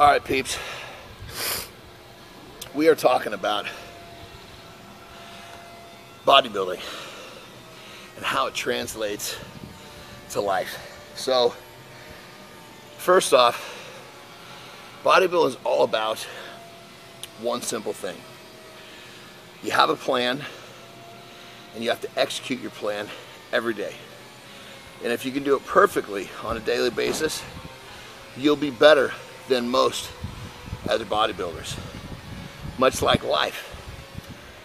All right, peeps. We are talking about bodybuilding and how it translates to life. So, first off, bodybuilding is all about one simple thing. You have a plan and you have to execute your plan every day. And if you can do it perfectly on a daily basis, you'll be better than most other bodybuilders. Much like life.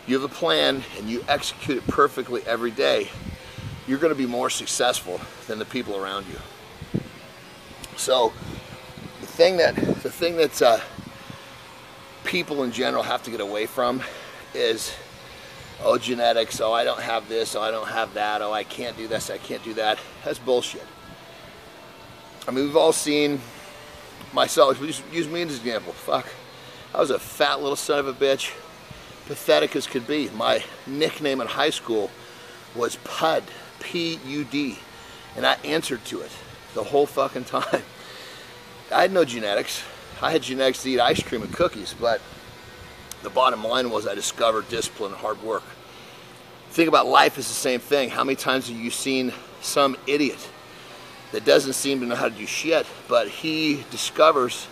You have a plan and you execute it perfectly every day, you're going to be more successful than the people around you. So, the thing that the thing that uh, people in general have to get away from is oh genetics oh i don't have this oh i don't have that oh i can't do this i can't do that that's bullshit i mean we've all seen myself use, use me as an example fuck. I was a fat little son of a bitch. Pathetic as could be. My nickname in high school was pud p-u-d and i answered to it the whole fucking time. I had no genetics. I had genetics to eat ice cream and cookies but the bottom line was I discovered discipline and hard work. Think about life is the same thing. How many times have you seen some idiot that doesn't seem to know how to do shit, but he discovers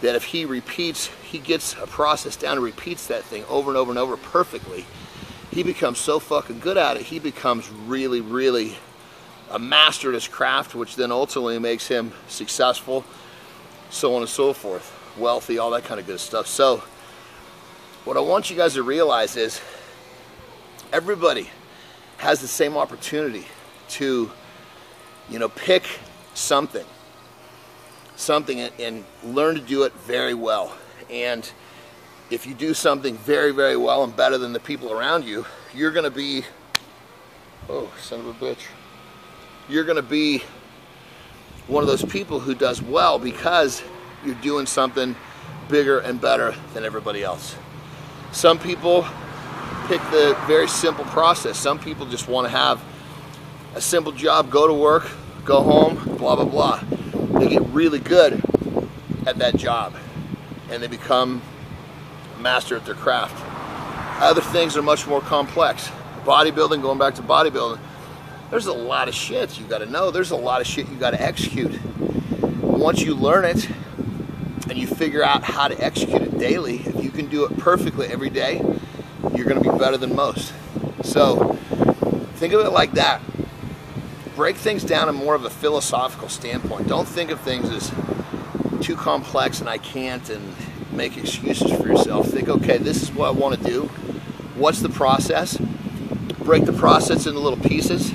that if he repeats, he gets a process down and repeats that thing over and over and over perfectly, he becomes so fucking good at it, he becomes really, really a master at his craft, which then ultimately makes him successful, so on and so forth, wealthy, all that kind of good stuff. So, what I want you guys to realize is everybody has the same opportunity to, you know, pick something, something and, and learn to do it very well. And if you do something very, very well and better than the people around you, you're going to be, oh, son of a bitch, you're going to be one of those people who does well because you're doing something bigger and better than everybody else. Some people pick the very simple process. Some people just want to have a simple job, go to work, go home, blah, blah, blah. They get really good at that job and they become a master at their craft. Other things are much more complex. Bodybuilding, going back to bodybuilding, there's a lot of shit you gotta know. There's a lot of shit you gotta execute. Once you learn it, and you figure out how to execute it daily, if you can do it perfectly every day, you're going to be better than most. So think of it like that. Break things down in more of a philosophical standpoint. Don't think of things as too complex and I can't and make excuses for yourself. Think, okay, this is what I want to do. What's the process? Break the process into little pieces.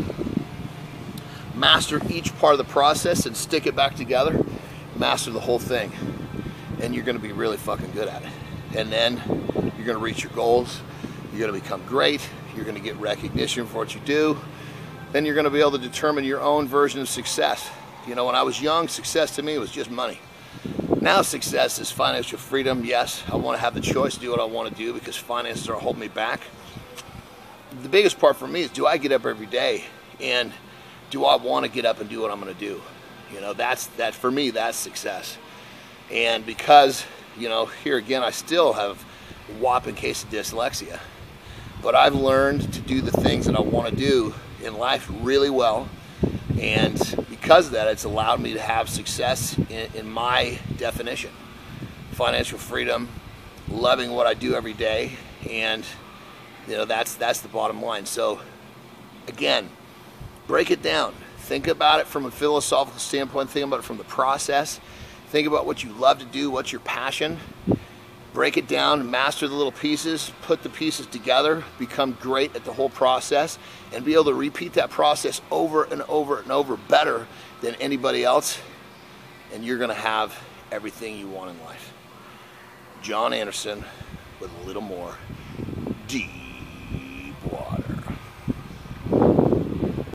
Master each part of the process and stick it back together. Master the whole thing and you're going to be really fucking good at it. And then you're going to reach your goals. You're going to become great. You're going to get recognition for what you do. Then you're going to be able to determine your own version of success. You know, when I was young, success to me was just money. Now success is financial freedom. Yes, I want to have the choice to do what I want to do because finances are holding me back. The biggest part for me is do I get up every day and do I want to get up and do what I'm going to do? You know, that's that for me that's success. And because, you know, here again, I still have a whopping case of dyslexia, but I've learned to do the things that I want to do in life really well. And because of that, it's allowed me to have success in, in my definition financial freedom, loving what I do every day, and you know that's that's the bottom line. So again, break it down. Think about it from a philosophical standpoint. Think about it from the process. Think about what you love to do, what's your passion. Break it down, master the little pieces, put the pieces together, become great at the whole process, and be able to repeat that process over and over and over better than anybody else. And you're going to have everything you want in life. Jon Andersen with a little more D.